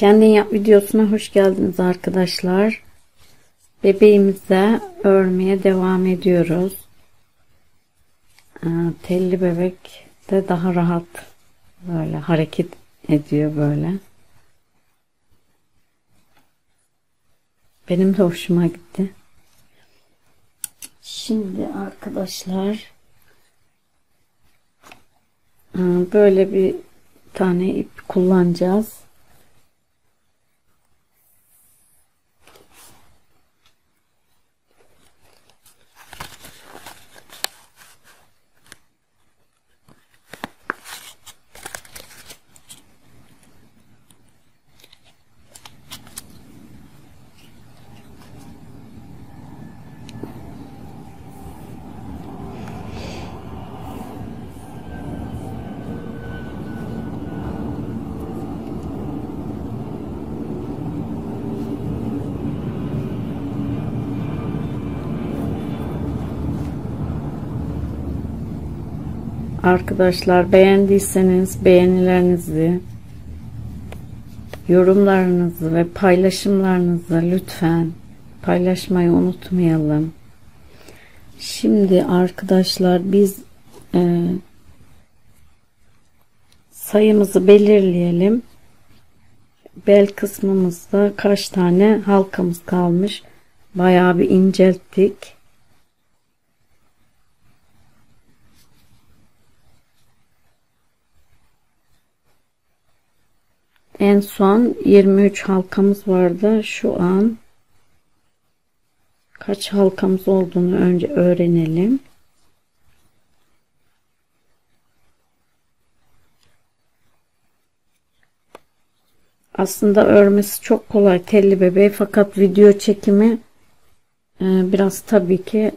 Kendin yap videosuna hoş geldiniz arkadaşlar. Bebeğimize örmeye devam ediyoruz. Ee, telli bebek de daha rahat böyle hareket ediyor böyle. Benim de hoşuma gitti. Şimdi arkadaşlar e, böyle bir tane ip kullanacağız. Arkadaşlar beğendiyseniz beğenilerinizi, yorumlarınızı ve paylaşımlarınızı lütfen paylaşmayı unutmayalım. Şimdi arkadaşlar biz e, sayımızı belirleyelim. Bel kısmımızda kaç tane halkamız kalmış. Bayağı bir incelttik. En son 23 halkamız vardı. Şu an kaç halkamız olduğunu önce öğrenelim. Aslında örmesi çok kolay telli bebeği fakat video çekimi e, biraz tabii ki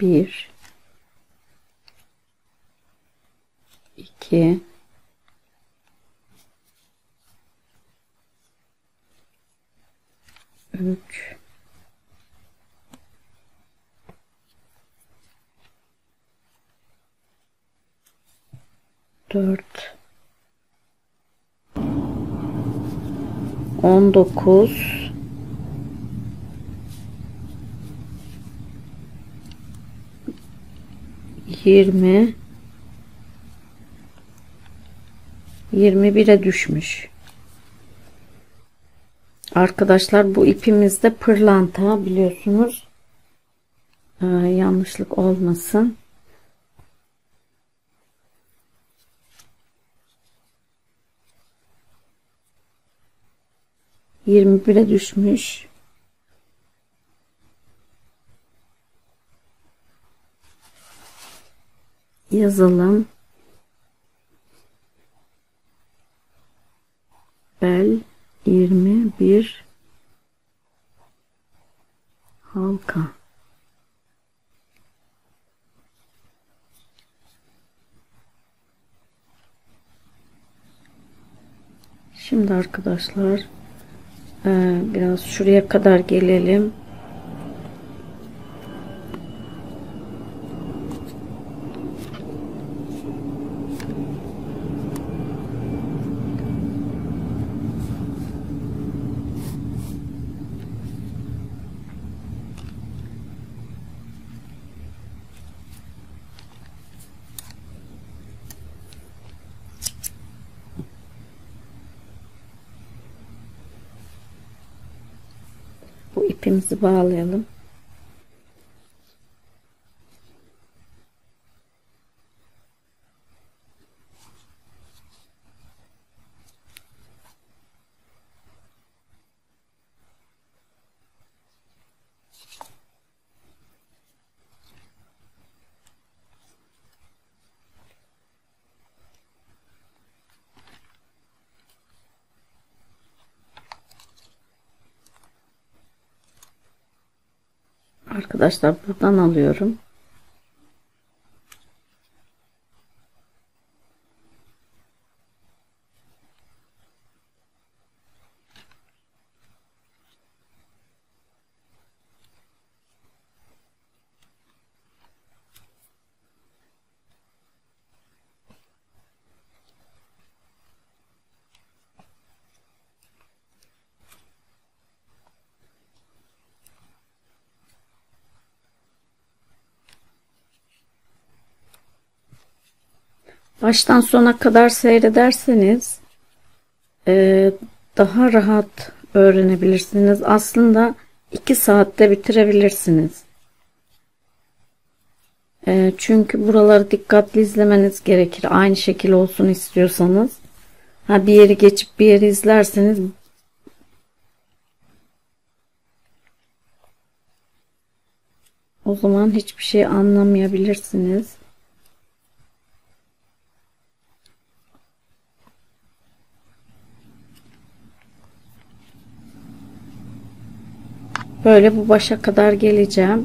bir. İki. Üç. Dört. On dokuz 20 21'e düşmüş. Arkadaşlar bu ipimizde pırlanta biliyorsunuz. Ee, yanlışlık olmasın. Yirmi bire düşmüş. Yazalım. Bel 21 halka. Şimdi arkadaşlar biraz şuraya kadar gelelim. İpimizi bağlayalım. Arkadaşlar buradan alıyorum. Baştan sona kadar seyrederseniz e, daha rahat öğrenebilirsiniz. Aslında 2 saatte bitirebilirsiniz. E, çünkü buraları dikkatli izlemeniz gerekir. Aynı şekil olsun istiyorsanız. Ha bir yeri geçip bir yeri izlerseniz o zaman hiçbir şey anlamayabilirsiniz. Böyle bu başa kadar geleceğim.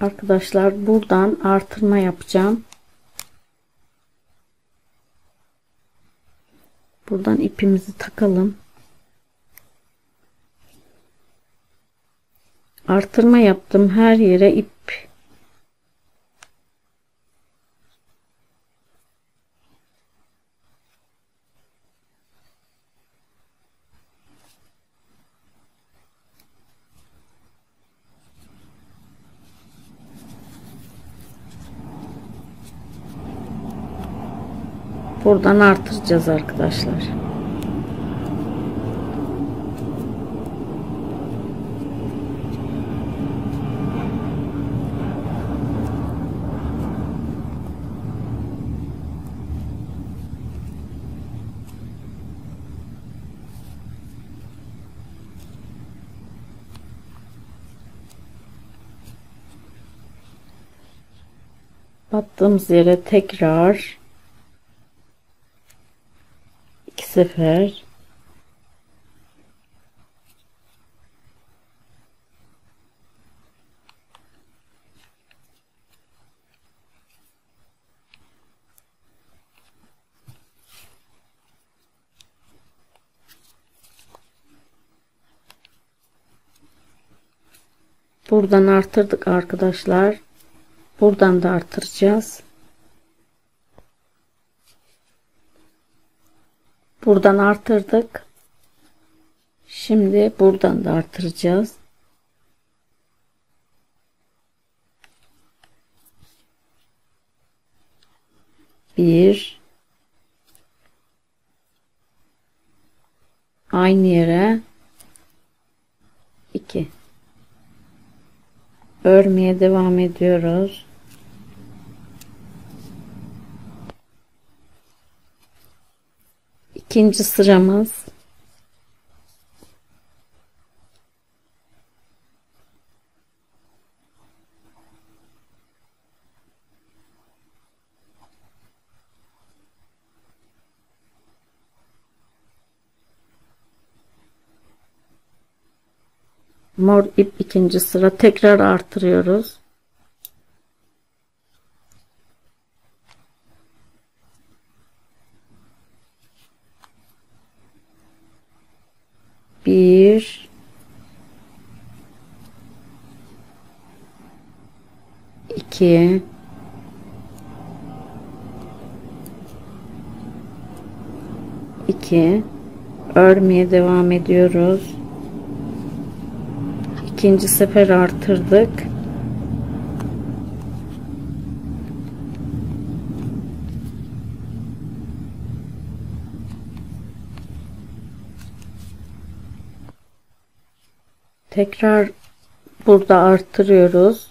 Arkadaşlar buradan artırma yapacağım. Buradan ipimizi takalım. Artırma yaptım. Her yere ip Buradan artıracağız arkadaşlar. battığımız yere tekrar sefer Buradan artırdık arkadaşlar. Buradan da artıracağız. Buradan artırdık. Şimdi buradan da artıracağız. Bir aynı yere iki örmeye devam ediyoruz. İkinci sıramız. Mor ip ikinci sıra. Tekrar artırıyoruz bir. İki. İki. Örmeye devam ediyoruz. İkinci sefer artırdık tekrar burada arttırıyoruz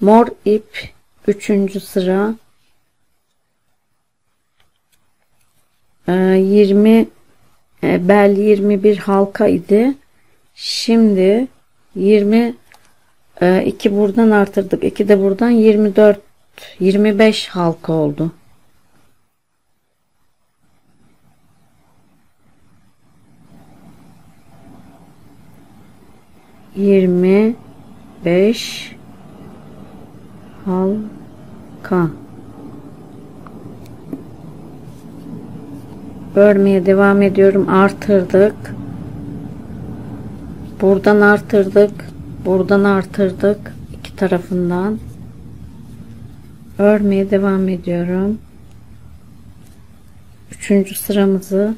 mor ip üçüncü sıra 20 ee, e, bel 21 halka idi. Şimdi 20 2 e, buradan artırdık. 2 de buradan 24 25 halka oldu. Yirmi beş halka. Örmeye devam ediyorum. Artırdık. Buradan artırdık. Buradan artırdık. İki tarafından. Örmeye devam ediyorum. Üçüncü sıramızı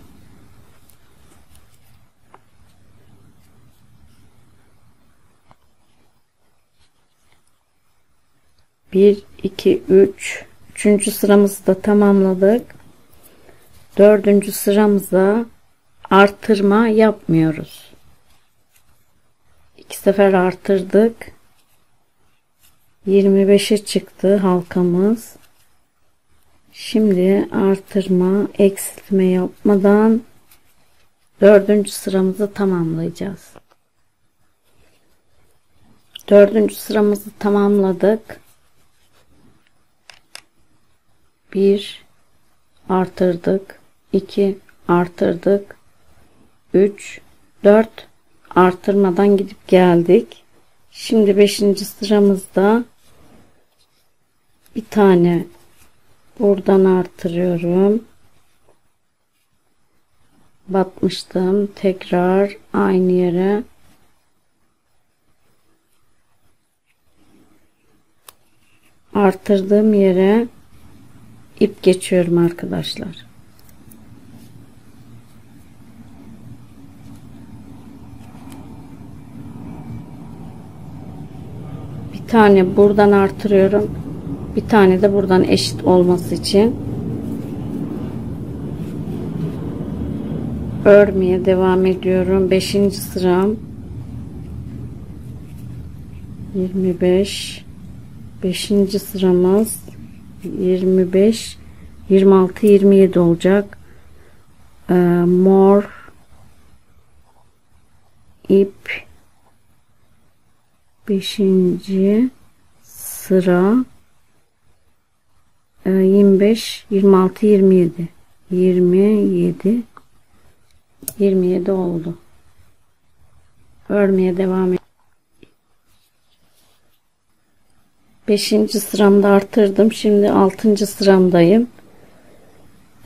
bir iki üç. Üçüncü sıramızı da tamamladık. Dördüncü sıramıza artırma yapmıyoruz. İki sefer artırdık. 25'e çıktı halkamız. Şimdi artırma eksiltme yapmadan dördüncü sıramızı tamamlayacağız. Dördüncü sıramızı tamamladık bir artırdık. 2 artırdık. 3 4 artırmadan gidip geldik. Şimdi 5. sıramızda bir tane buradan artırıyorum. Batmıştım. Tekrar aynı yere. Artırdığım yere ip geçiyorum arkadaşlar. Bir tane buradan artırıyorum. Bir tane de buradan eşit olması için. Örmeye devam ediyorum. 5. sıram. 25 5. sıramız 25 26 27 olacak ee, mor ip 5. sıra 25 26 27 27 27 oldu örmeye devam et 5. sıramda artırdım şimdi 6. sıramdayım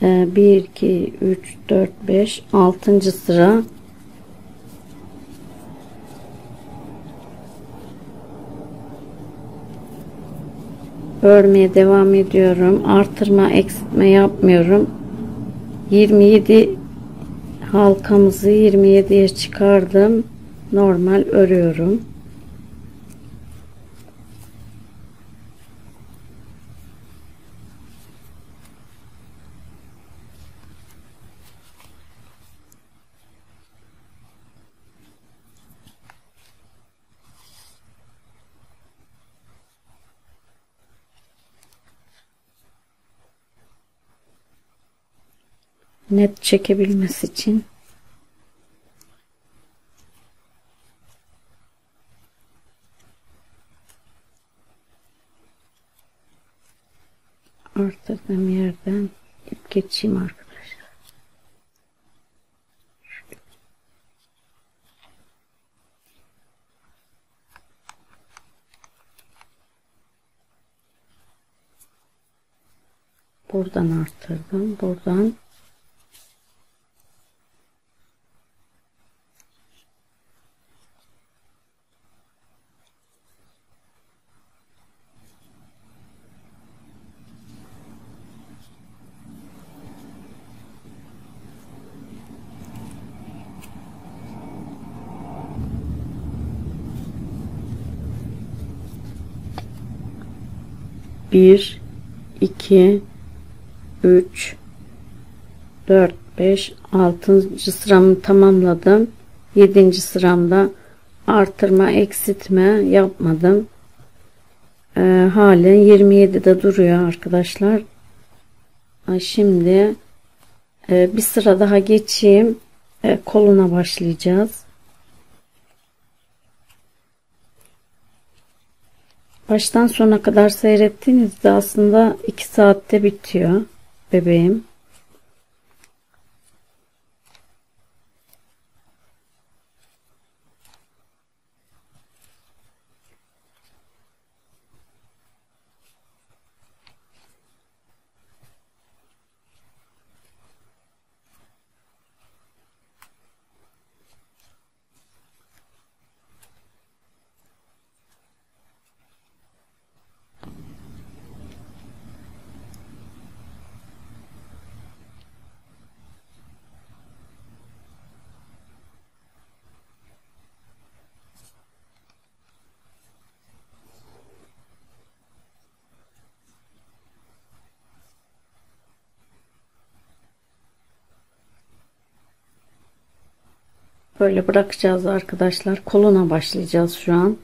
1 2 3 4 5 6. sıra örmeye devam ediyorum artırma eksiltme yapmıyorum 27 halkamızı 27'ye çıkardım normal örüyorum net çekebilmesi için arttırdığım yerden ip geçeyim arkadaşlar. Buradan arttırdım. Buradan bir iki üç dört beş altıncı sıramı tamamladım. Yedinci sıramda artırma eksiltme yapmadım. Ee, halen 27'de duruyor arkadaşlar. Şimdi e, bir sıra daha geçeyim. e, koluna başlayacağız. Baştan sona kadar seyrettiğinizde aslında 2 saatte bitiyor bebeğim. Böyle bırakacağız arkadaşlar. Koluna başlayacağız şu an.